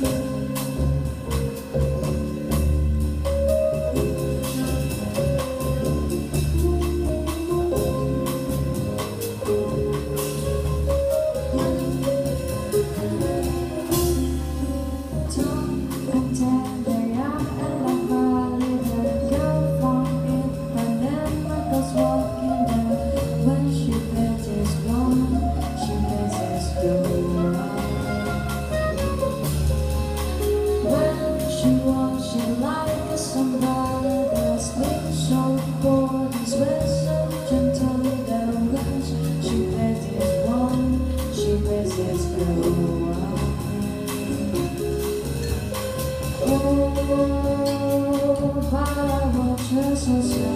But each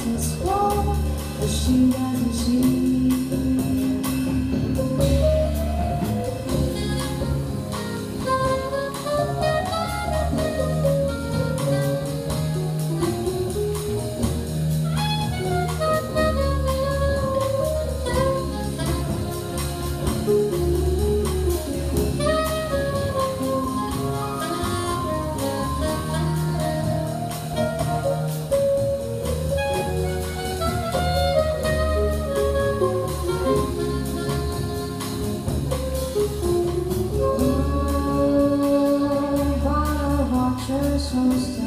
Christmas floor as she rises here. Doesn't